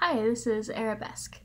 Hi, this is Arabesque.